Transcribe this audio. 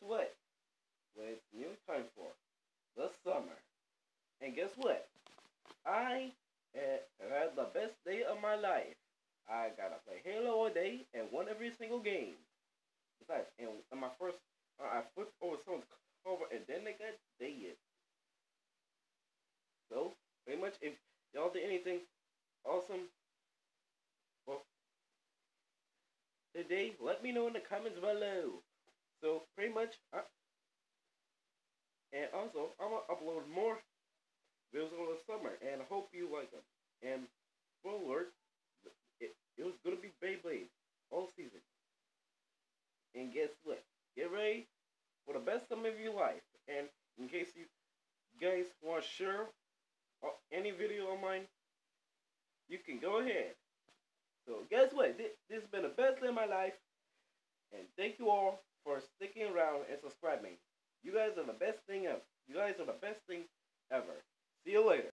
what? What it's new time for the summer. And guess what? I had had the best day of my life. I gotta play Halo all day and won every single game. Besides, and in my first, uh, I flipped over someone's cover and then they got dead. So, pretty much, if y'all did anything awesome, well, today, let me know in the comments below. So, pretty much, I, and also, I'm gonna upload more videos over the summer, and I hope you like them. And, spoiler, it, it was gonna be Beyblade all season. And guess what? Get ready for the best summer of your life. And in case you guys want to share any video of mine, you can go ahead. So guess what? This, this has been the best day of my life. And thank you all for sticking around and subscribing. You guys are the best thing ever. You guys are the best thing ever. See you later.